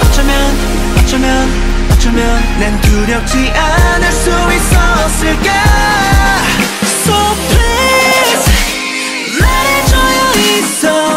어쩌면 어쩌면 어쩌면 난 두렵지 않을 수 있었을까? So please 말해줘요 있어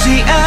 지 않아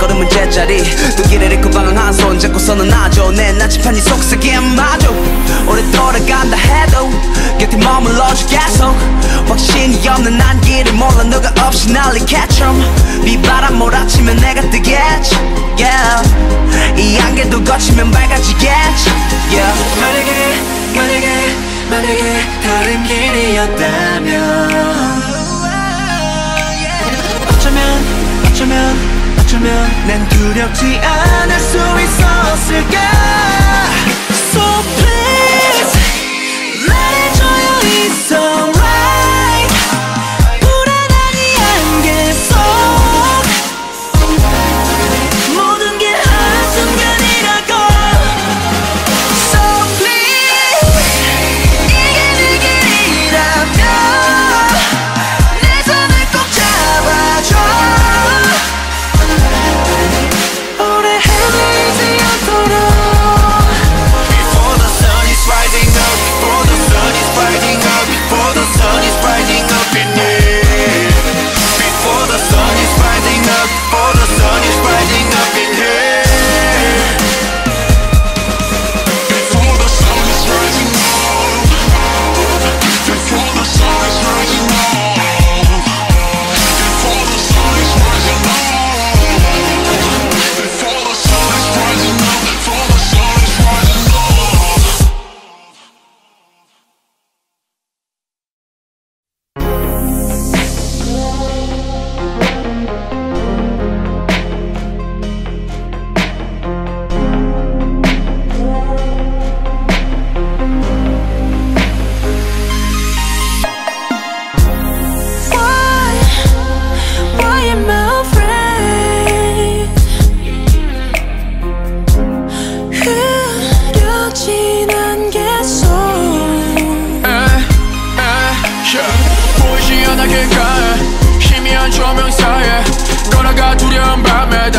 걸음은 제자리. 두 길을 잃고 방황한 손 잡고서는 나죠 내 나침판 이 속삭이 마저 오래 돌아간다 해도 곁에 머물러줘 계속. 확신이 없는 난 길을 몰라 누가 없이 날리 catch 비바람 네 몰아치면 내가 뜨겠지. Yeah. 이 안개도 거치면 밝아지겠지. Yeah. 만약에 만약에 만약에 다른 길이었다면. 어쩌면 어쩌면 주면 난 두렵지 않을 수 있었을까? So please 말해줘요 이 s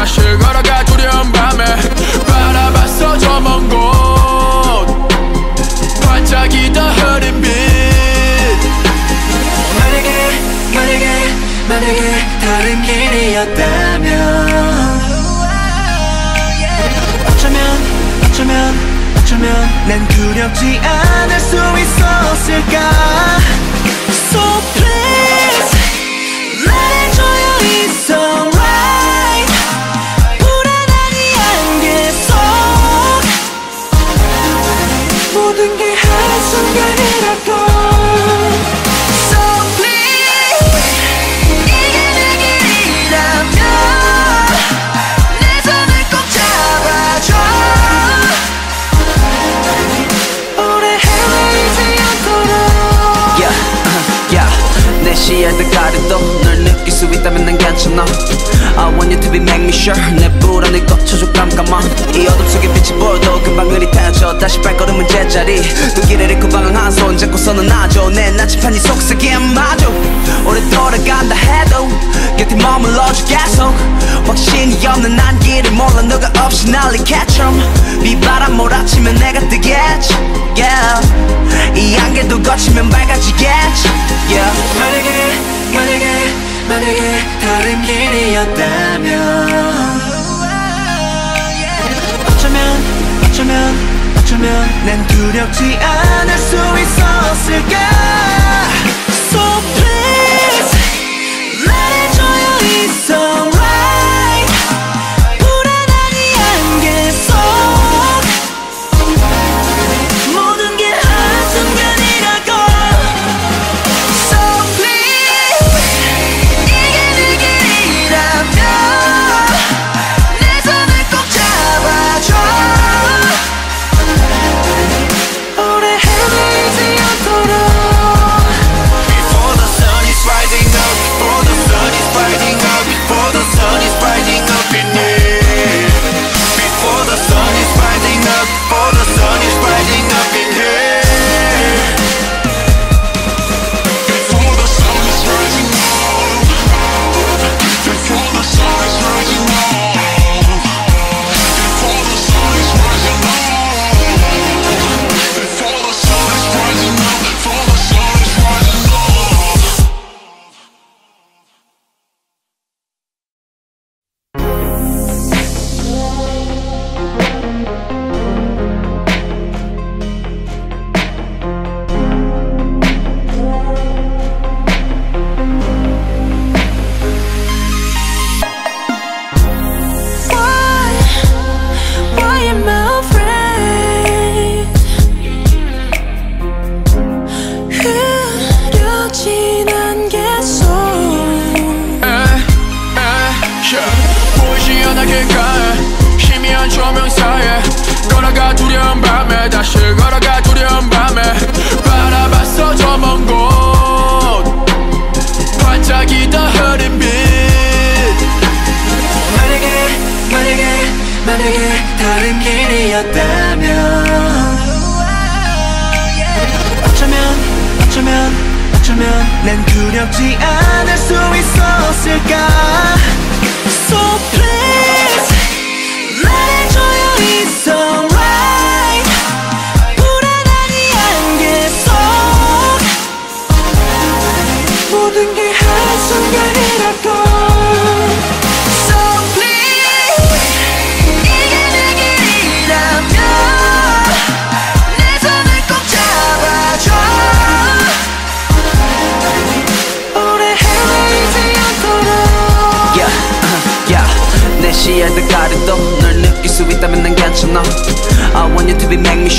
다시 걸어가 두려운 밤에 바라봤어 저 먼 곳. 반짝이다 흐린 빛. 만약에 만약에 만약에 다른 길이었다면. 어쩌면 어쩌면 어쩌면 난 두렵지 않을 수 있었을까? So please. 괜찮아 I want you to be make me sure. 내 불안을 꺼쳐줘 깜깜아 이 어둠 속에 빛이 보여도 금방 흐릿해져 다시 발걸음은 제자리. 두 길을 잃고 방황 한 손 잡고서는 나죠 내 나침반이 속삭이에 맞아 오래 돌아간다 해도 곁에 머물러줘 계속. 확신이 없는 난 길을 몰라 너가 없이 난리 catch 비바람 몰아치면 내가 뜨겠지. Yeah. 이 안개도 거치면 밝아지겠지. Yeah. 만약에 만약에 만약에 다른 길이었다면. 어쩌면 어쩌면 어쩌면 난 두렵지 않을 수 있었을까? So please 말해줘요 alright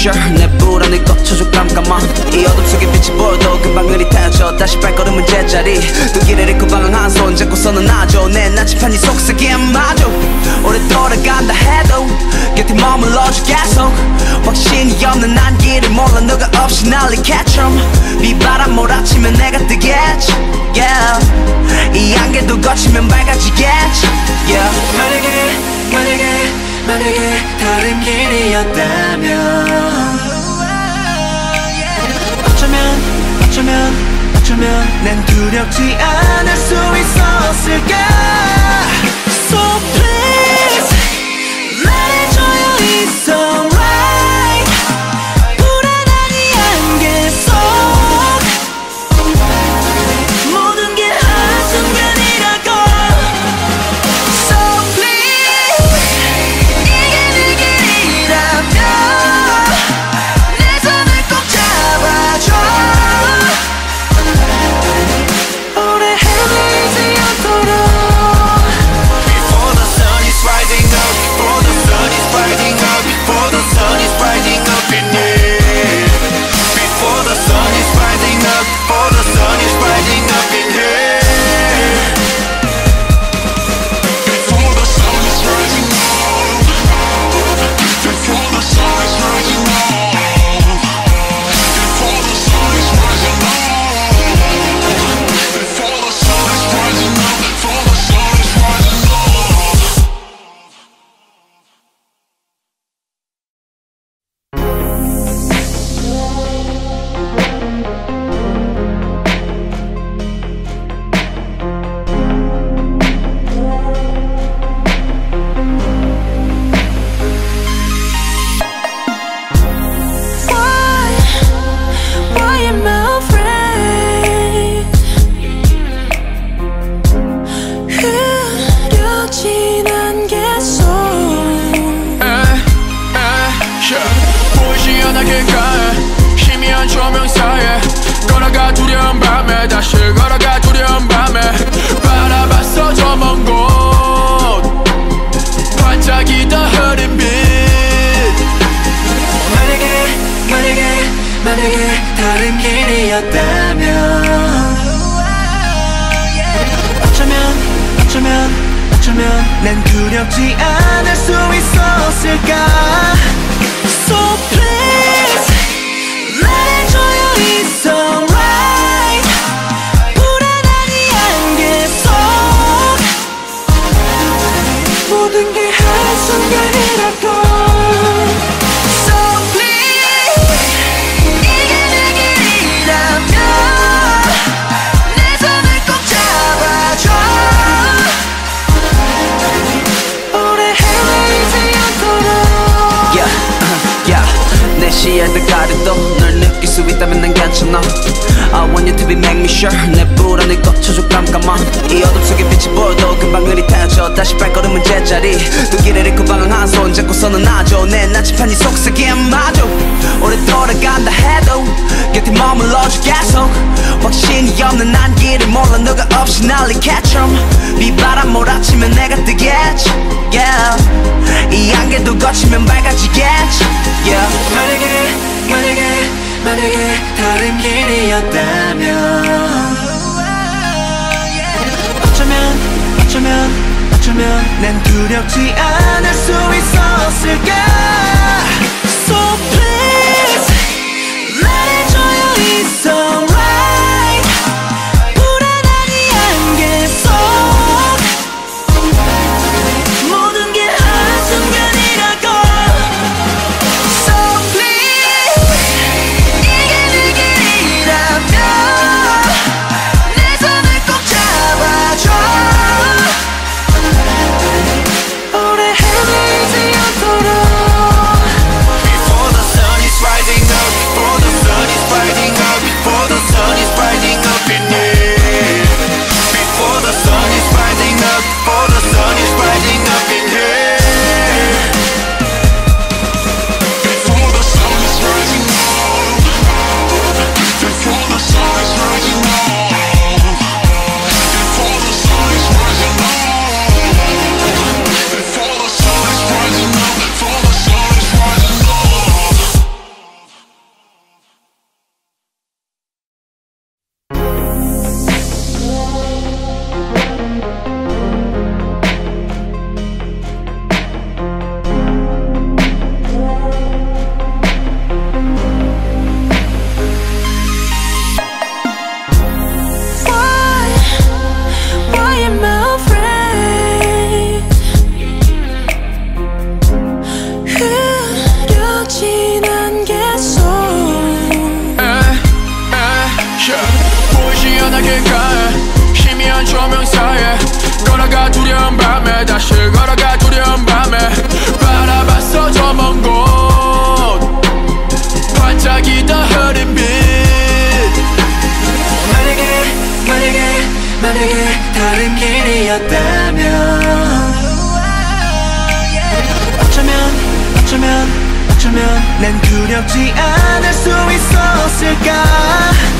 sure 내 불안을 꺼쳐줘 깜깜아. 이 어둠 속에 빛이 보여도 금방 흐릿해져. 다시 발걸음은 제자리. 두 길을 잃고 방황 한 손 잡고서는 나죠 내 나침반이 속삭이에 맞아 오래 돌아간다 해도 곁에 머물러줘 계속. 확신이 없는 난 길을 몰라 너가 없이 난리 catch 비바람 몰아치면 내가 뜨겠지. Yeah. 이 안개도 거치면 밝아지겠지. Yeah. 만약에 만약에 만약에 다른 길이었다면. 어쩌면 어쩌면 어쩌면 난 두렵지 않을 수 있었을까? So please 말해줘요 alright 어쩌면 난 두렵지 않을 수 있었을까? 난 두렵지 않을 수 있었을까?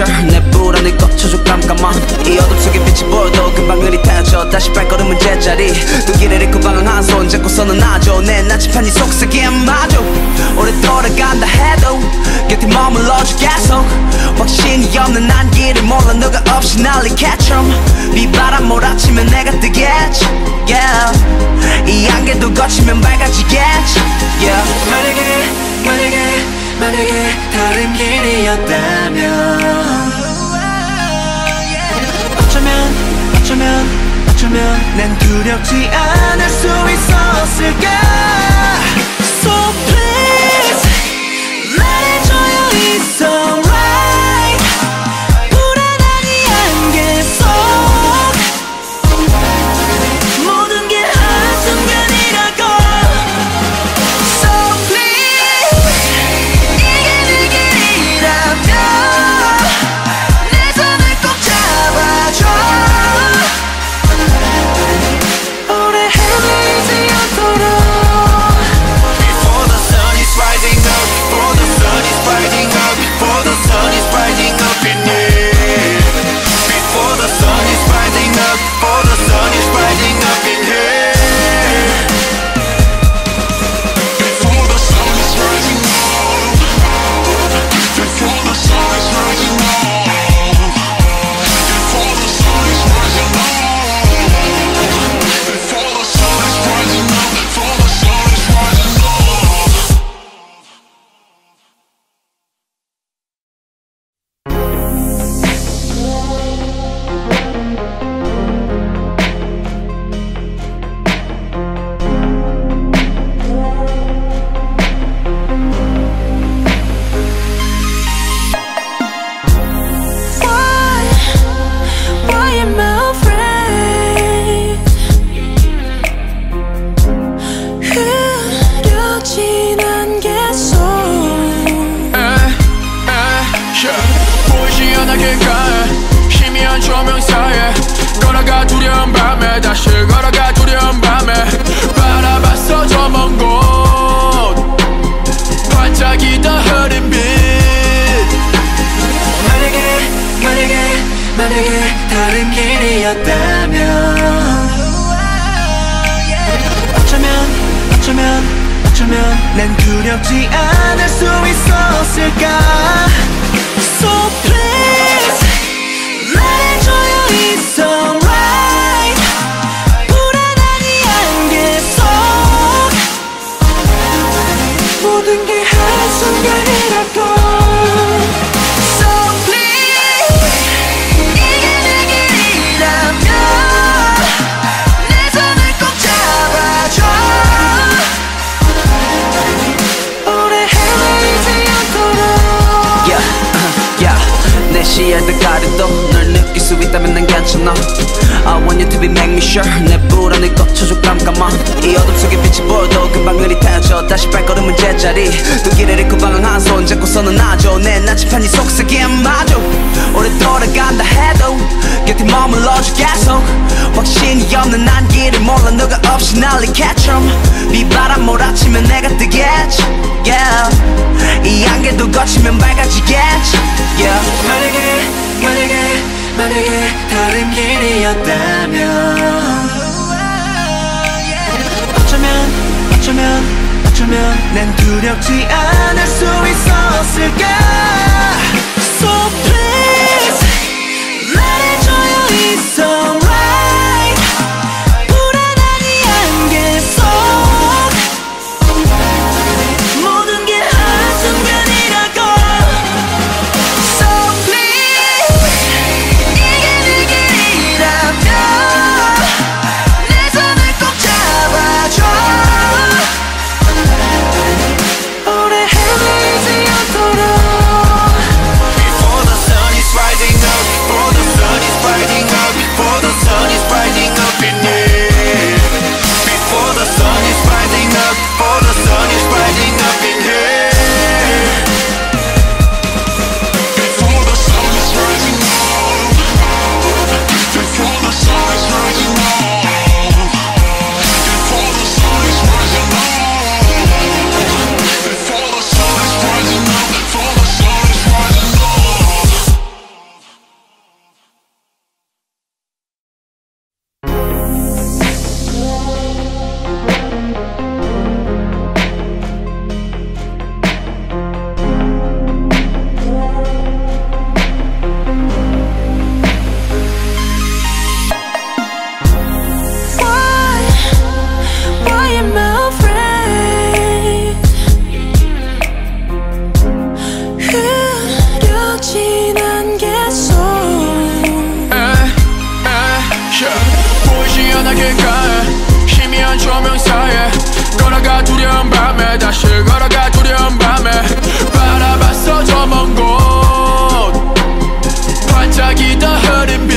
sure 내 불안을 꺼쳐줘 깜깜아 이 어둠 속에 빛이 보여도 금방 그리 타져. 다시 발걸음은 제자리. 그 길을 잃고 방황한 손 잡고서는 나죠 내 나침판 이 속삭임 마저 오래 돌아간다 해도 곁에 머물러줘 계속. 확신이 없는 난 길을 몰라 누가 없이 날리 catch 비바람 네 몰아치면 내가 뜨겠지. Yeah. 이 안개도 거치면 밝아지겠지. Yeah. 만약에 만약에 만약에 다른 길이었다면. 어쩌면 어쩌면 어쩌면 난 두렵지 않을 수 있었을까? So please 말해줘요 it's alright 걸음은 제자리. 또 길을 잃고 방황한 손 잡고서는 나죠 내 나치판이 속삭이에 마저 오래 돌아간다 해도 곁에 머물러줘 계속. 확신이 없는 난 길을 몰라 누가 없이 날리 catch em 비바람 몰아치면 내가 뜨겠지. Yeah. 이 안개도 거치면 밝아지겠지. Yeah. 만약에 만약에 만약에 다른 길이었다면. 어쩌면 어쩌면 멈추면 난 두렵지 않을 수 있었을까 So please 말해줘요 it's alright. 밤에 다시 걸어가 두려운 밤에 바라봤어 저 먼 곳. 반짝이던 흐린 빛.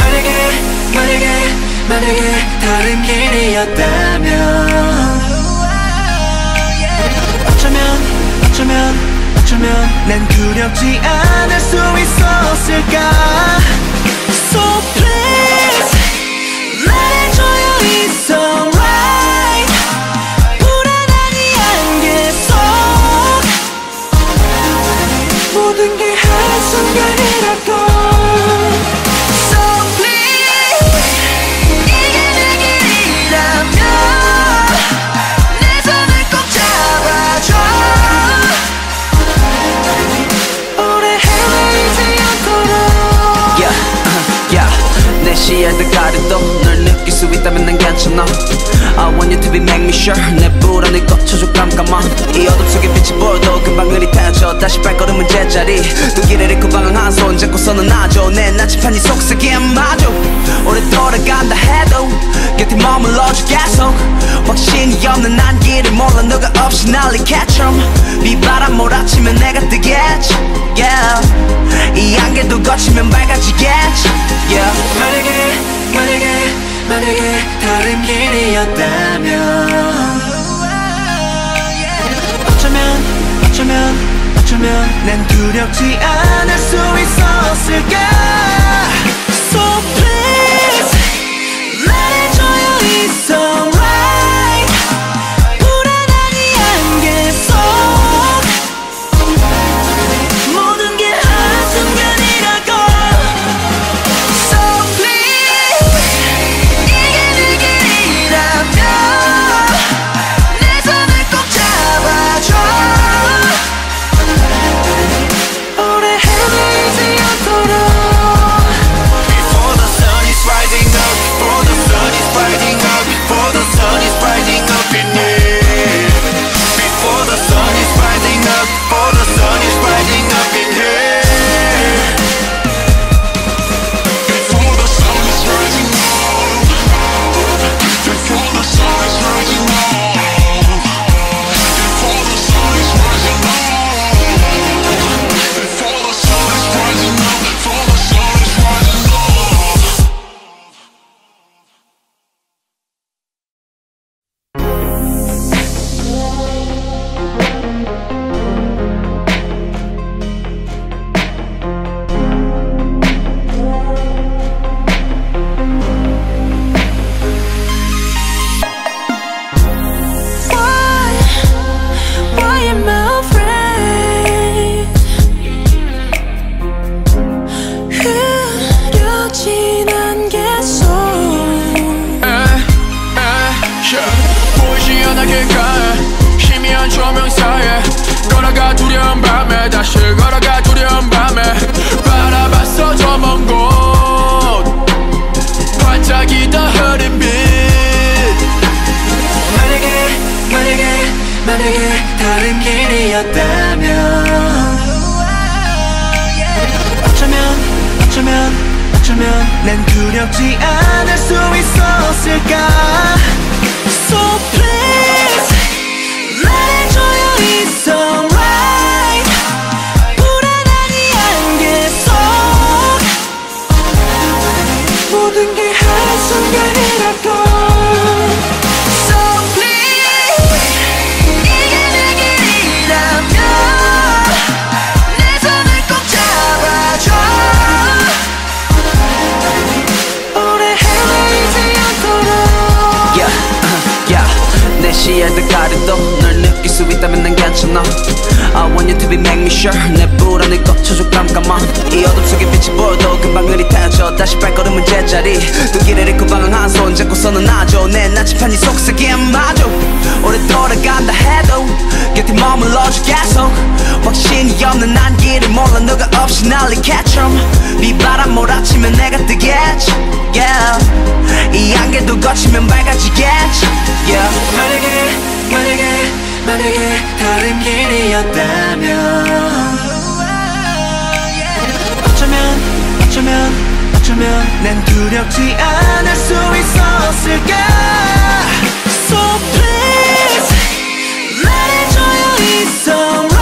만약에 만약에 만약에 다른 길이었다면. 어쩌면 어쩌면 어쩌면 난 두렵지 않을 수 있었을까 시야를 가려도 널 느낄 수 있다면 난 괜찮아 I want you to be make me sure. 내 불안을 꺼쳐줘 깜깜아. 이 어둠 속에 빛이 보여도 금방 흐릿해져. 다시 발걸음은 제자리. 두 길을 잃고 방황 한 손 잡고서는 나죠 내 나침판이 속삭임 마저 오래 돌아간다 해도 곁에 머물러줘 계속. 확신이 없는 난 길을 몰라 너가 없이 난리 catch'em 비바람 몰아치면 내가 뜨겠지. Yeah. 이 안개도 거치면 밝아지겠지. Yeah. 만약에 만약에 만약에 다른 길이었다면. 어쩌면 어쩌면 어쩌면 난 두렵지 않을 수 있었을까? So please be make me sure. 내 불안을 꺼쳐줘 깜깜아 이 어둠 속에 빛이 보여도 금방 흐릿해져 다시 발걸음은 제자리. 두 길을 잃고 방황 한 손 잡고서는 나죠 내 나침판이 속삭임 마저 오래 돌아간다 해도 곁에 머물러줘 계속. 확신이 없는 난 길을 몰라 너가 없이 난리 catch'em 비바람 몰아치면 내가 뜨겠지. Yeah. 이 안개도 거치면 밝아지겠지. Yeah. 만약에 만약에 만약에 다른 길이었다면. 어쩌면 어쩌면 어쩌면 난 두렵지 않을 수 있었을까? So please 말해줘요 이 s o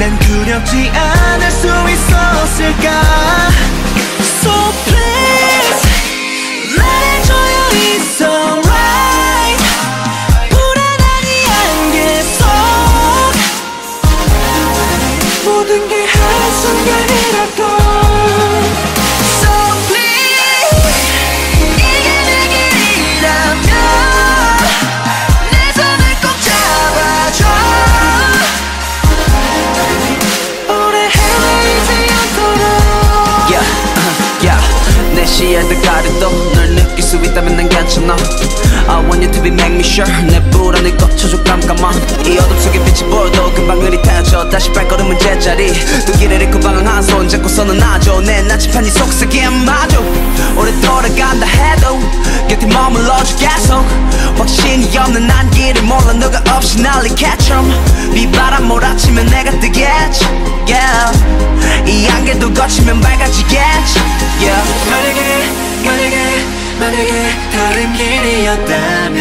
난 그렇지 않을 수 있었을까? So 위에도 가려도 널 느낄 수 있다면 난 괜찮아. I want you to be make me sure. 내 불안을 꺼쳐줘 깜깜한 이 어둠 속에 빛이 보여도 금방 흐릿해져 다시 발걸음은 제자리. 두 길을 잃고 방황한 손 잡고서는 나죠 내 나침판 이 속삭이에 마주 오래 돌아간다 해도 곁에 머물러줘 계속. 확신이 없는 난 길을 몰라 누가 없이 날리 catch 비바람 네 몰아치면 내가 뜨겠지. Yeah. 이 안개도 거치면 밝아지겠지. Yeah. 만약에 만약에 만약에 다른 길이었다면.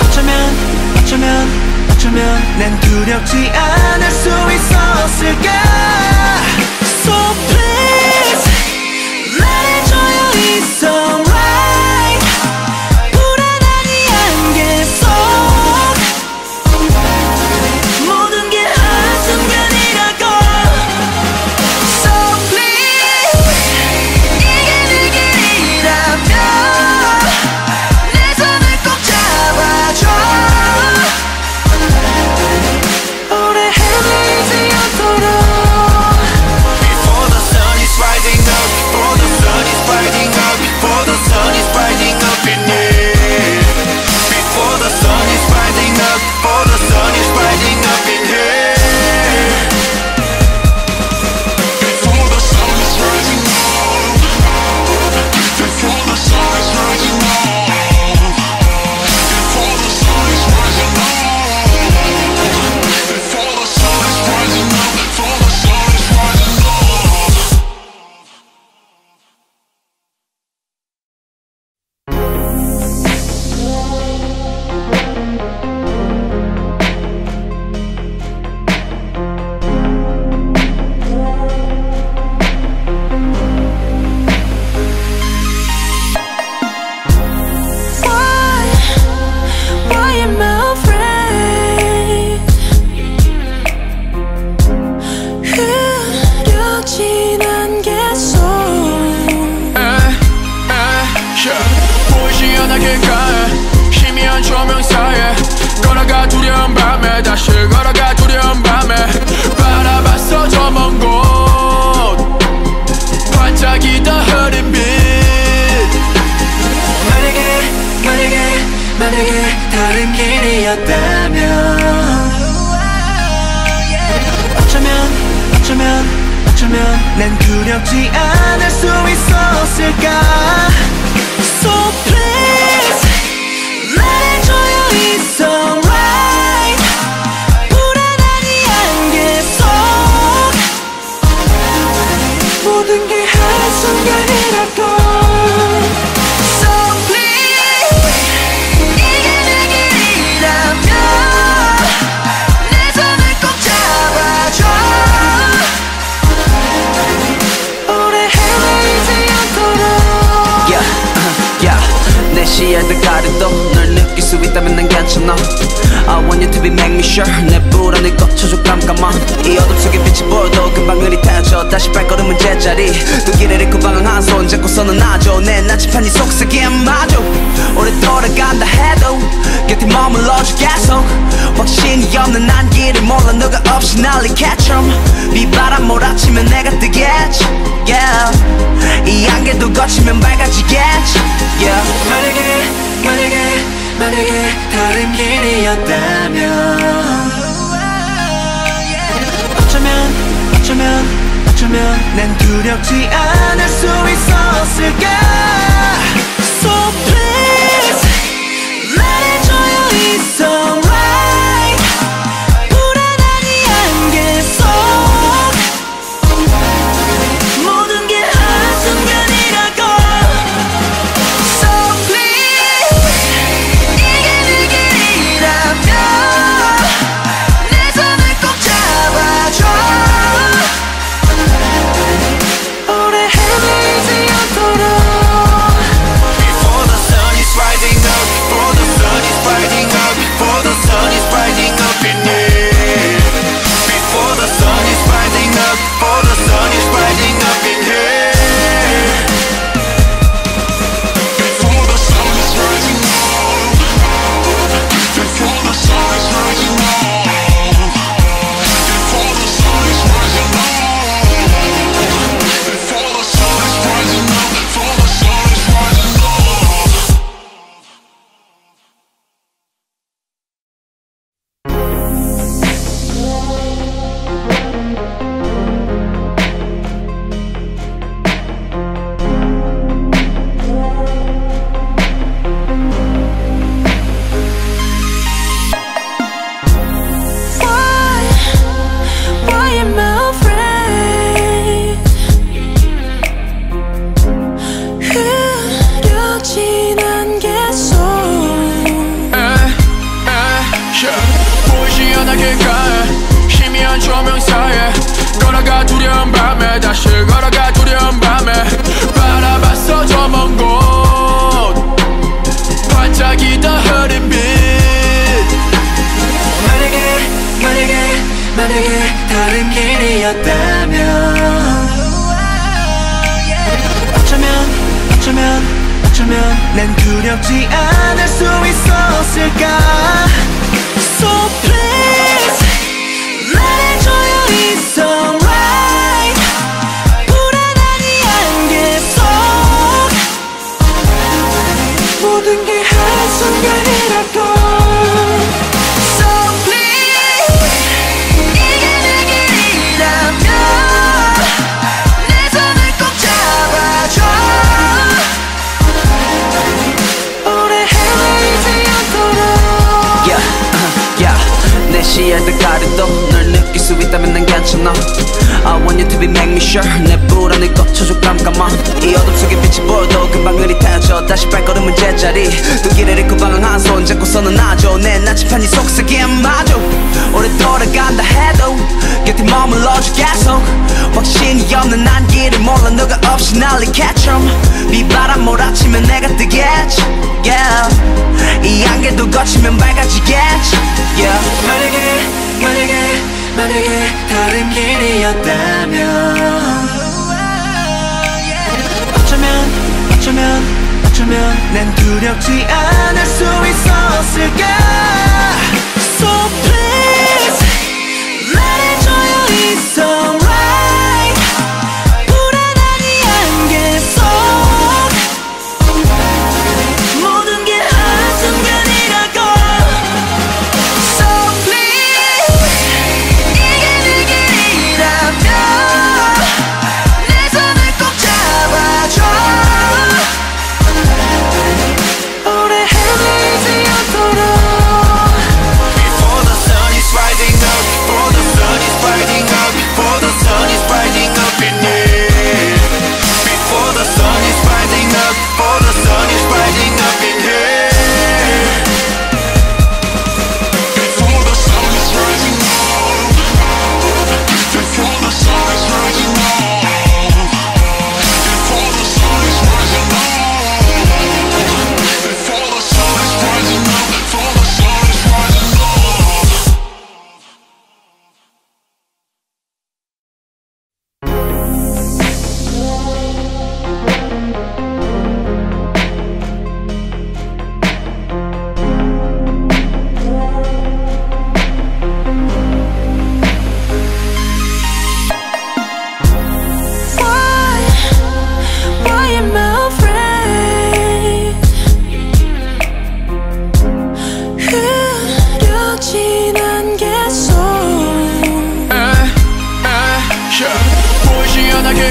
어쩌면 어쩌면 어쩌면 난 두렵지 않을 수 있었을까? 두렵지 않아 最爱。 걸음은 제자리. 또 길을 잃고 방황한 손 잡고서는 나죠 내 나침판이 속삭이에 마주 오래 돌아간다 해도 곁에 머물러주 계속 확신이 없는 난 길을 몰라 누가 없이 날리 catch em 네 비바람 몰아치면 내가 뜨겠지. Yeah. 이 안개도 거치면 밝아지겠지. Yeah. 만약에 만약에 만약에 다른 길이었다면. 어쩌면 어쩌면 어쩌면 난 두렵지 않을 수 있었을까? So please 말해줘요 이 song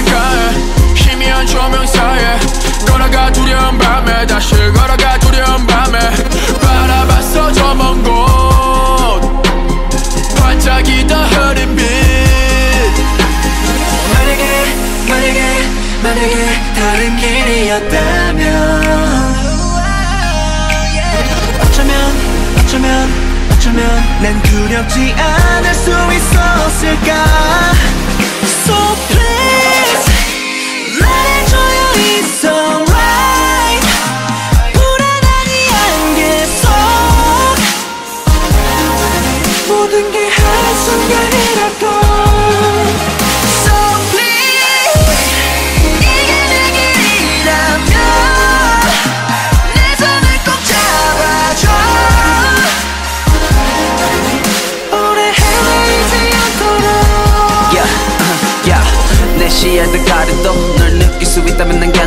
어딘가에 희미한 조명 사이에 걸어가 두려운 밤에 다시 걸어가 두려운 밤에. 바라봤어 저 먼 곳. 반짝이다 흐린 빛. 만약에 만약에 만약에 다른 길이었다면. 어쩌면 어쩌면 어쩌면 난 두렵지 않을 수 있었을까? So please.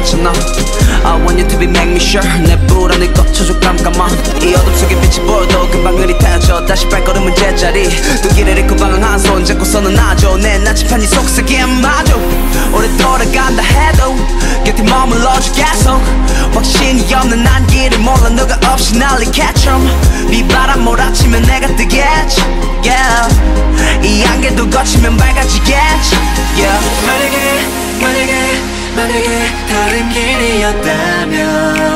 괜찮아 I want you to be make me sure. 내 불안을 꺼쳐줘 깜깜아. 이 어둠 속에 빛이 보여도 금방 흐릿해져. 다시 발걸음은 제자리. 또 길을 잃고 방황 한 손 잡고서는 놔줘 내 나침판이 속삭이에 마저. 오래 돌아간다 해도 곁에 머물러줘 계속. 확신이 없는 난 길을 몰라 너가 없이 난리 catch'em 비바람 몰아치면 내가 뜨겠지. Yeah. 이 안개도 거치면 밝아지겠지. Yeah. 만약에 만약에 만약에 다른 길이었다면.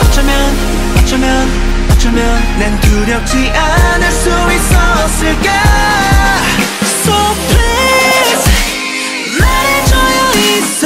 어쩌면 어쩌면 어쩌면 난 두렵지 않을 수 있었을까? So please 말해줘요 it's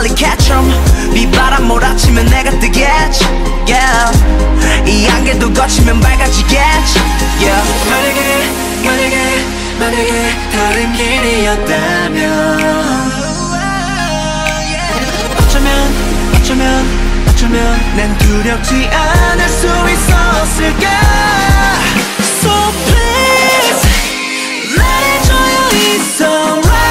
없이 난리 catch'em 비바람 몰아치면 내가 뜨겠지. Yeah. 이 안개도 거치면 밝아지겠지. Yeah. 만약에 만약에 만약에 다른 길이었다면. 어쩌면 어쩌면 어쩌면 난 두렵지 않을 수 있었을까? So please 말해줘요 it's alright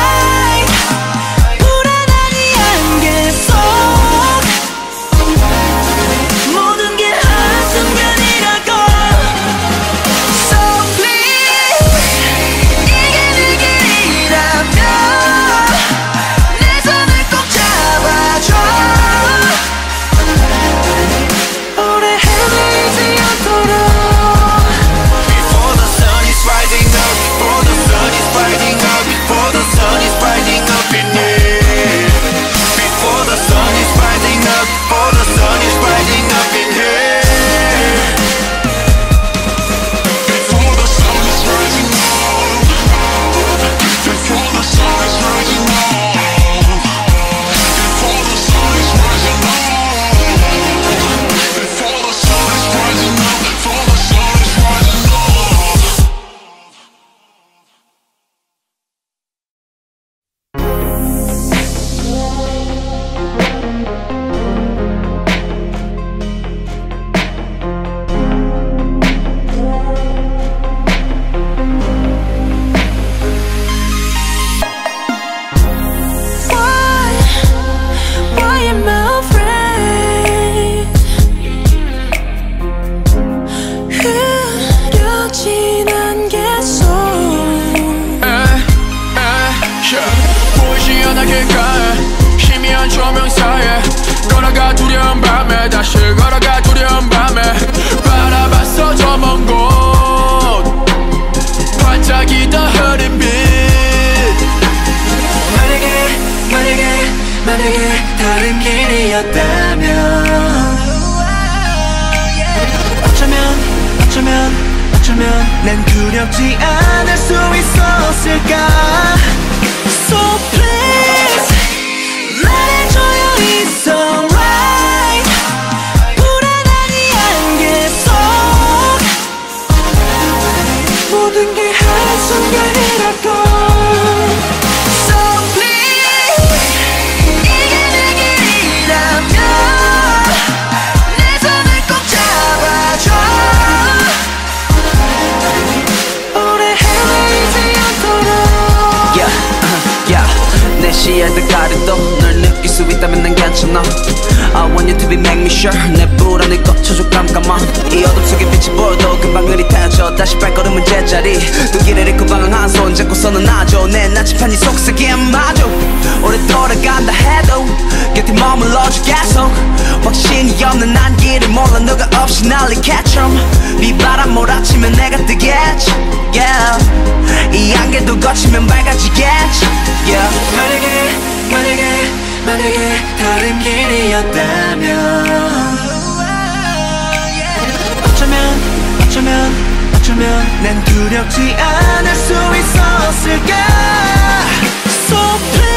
있다면 난 두렵지 않을 수 있었을까? So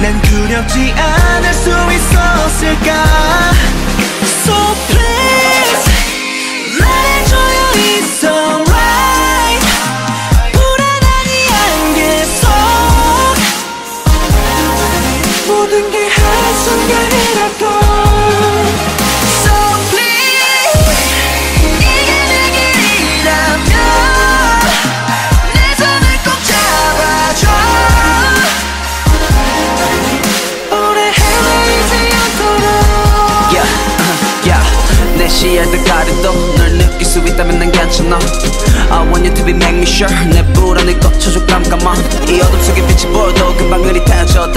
난 두렵지 않을 수 있었을까?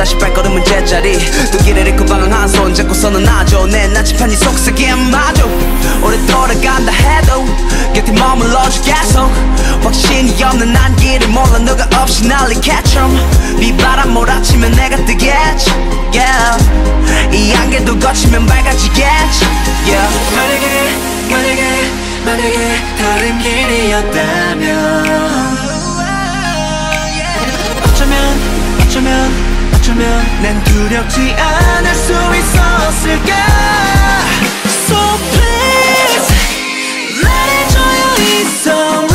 다시 발걸음은 제자리. 눈길을 잃고 방황한 손 잡고서는 아주 내 나침판이 속삭이에 마주 오래 돌아간다 해도 곁에 머물러주 계속. 확신이 없는 난 길을 몰라 누가 없이 날리 catch em 네 비바람 몰아치면 내가 뜨겠지. Yeah. 이 안개도 거치면 밝아지겠지. Yeah. 만약에 만약에 만약에 다른 길이었다면. 어쩌면 어쩌면 어쩌면 난 두렵지 않을 수 있었을까? So please 말해줘요 이 song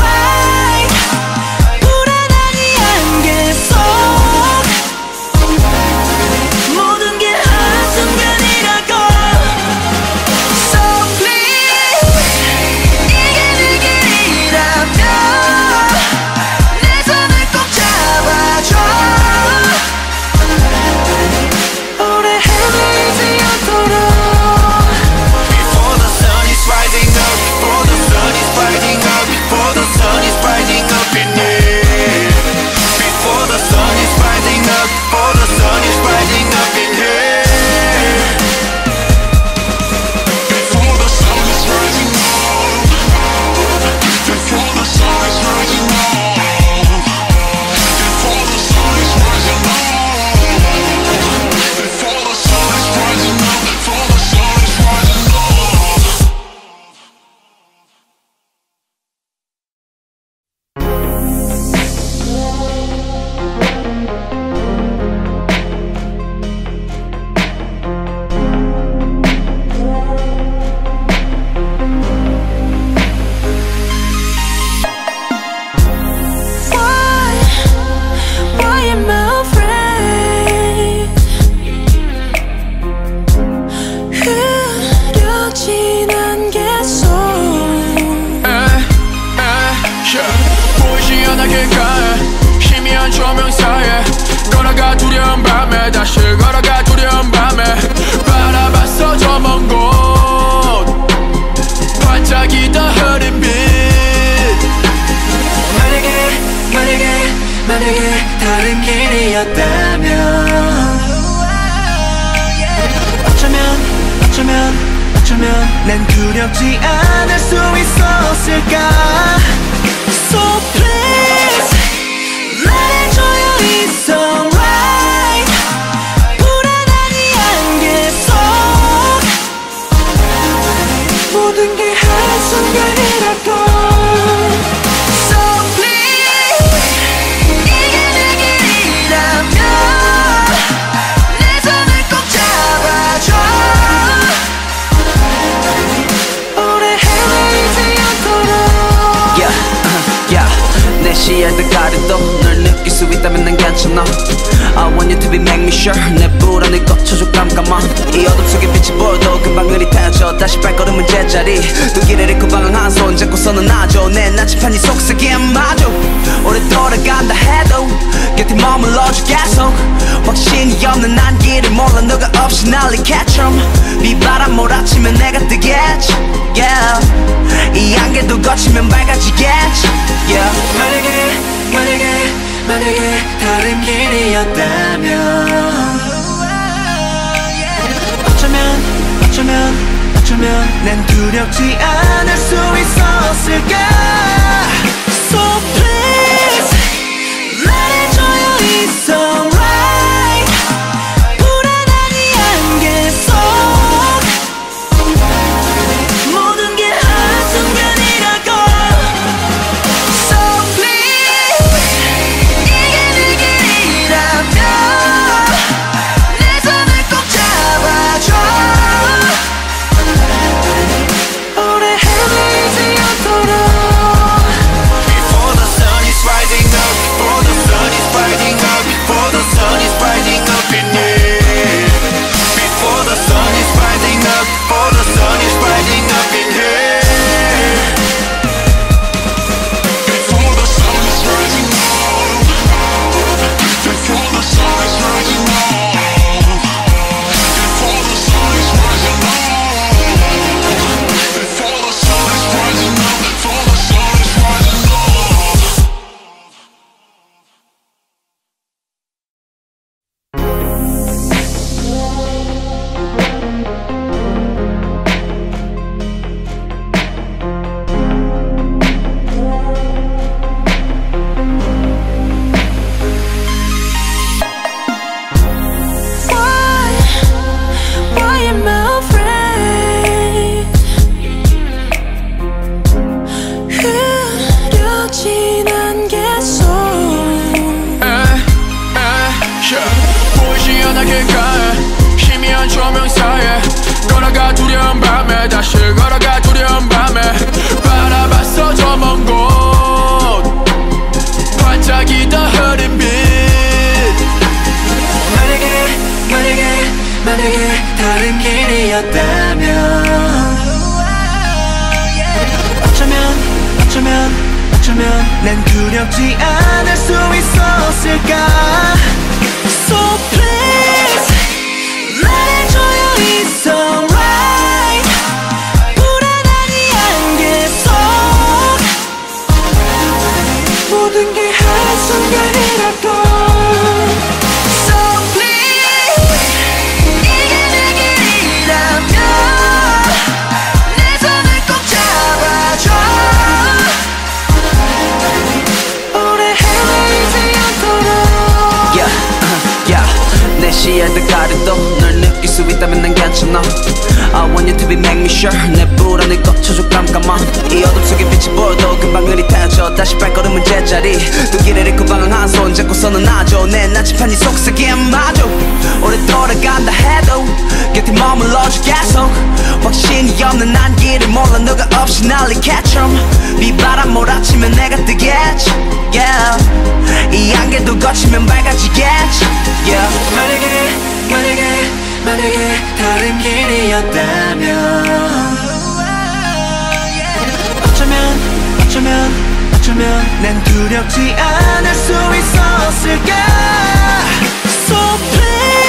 발걸음은 제자리. 또 길을 잃고 방황 한 손 잡고서는 나죠. 내 나침판이 속삭이에 마저 오래 돌아간다 해도 곁에 머물러줘 계속 확신이 없는 난 길을 몰라 너가 없이 난리 catch'em 비바람 몰아치면 내가 뜨겠지. Yeah. 이 안개도 거치면 밝아지겠지. Yeah. 만약에 만약에 만약에 다른 길이었다면. 어쩌면 어쩌면 어쩌면 난 두렵지 않을 수 있었을까? So please 말해줘요 it's alright 걸어가 두려운 밤에 다시 걸어가 두려운 밤에 바라봤어 저 먼 곳. 반짝이던 흐린 빛. 만약에 만약에 만약에 다른 길이었다면. 어쩌면 어쩌면 어쩌면 난 두렵지 않을 수 있었을까 가려도 널 느낄 수 있다면 난 괜찮아 I want you to be make me sure. 내 불안을 꺼쳐줘 깜깜아 이 어둠 속에 빛이 보여도 금방 흐릿해져 다시 발걸음은 제자리. 또 길을 잃고 방황 한 손 잡고서는 나죠. 내 나침판 이 속삭이에 마저 오래 돌아간다 해도 곁에 머물러줘 계속. 확신이 없는 난 길을 몰라 너가 없이 난리 catch'em 비바람 몰아치면 내가 뜨겠지. Yeah. 이 안개도 거치면 밝아지겠지. Yeah. 만약에 만약에 만약에 다른 길이었다면. 어쩌면 어쩌면 어쩌면 난 두렵지 않을 수 있었을까? So please.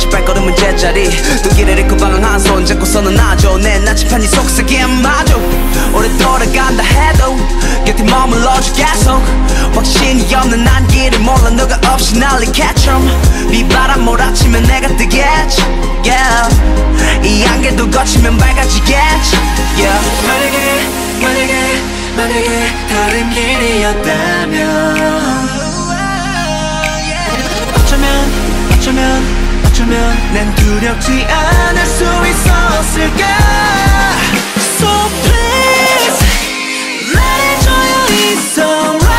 다시 발걸음은 제자리. 눈길을 잃고 방황한 손 잡고서는 나죠 내 나치판이 속삭이에 마저. 오래 돌아간다 해도 곁에 머물러주 계속. 확신이 없는 난 길을 몰라 누가 없이 날 catch em 비바람 몰아치면 내가 뜨겠지 yeah. 이 안개도 거치면 밝아지겠지 yeah. 만약에 만약에 만약에 다른 길이었다면. 어쩌면 어쩌면 어쩌면 난 두렵지 않을 수 있었을까? So please 말해줘요 이 song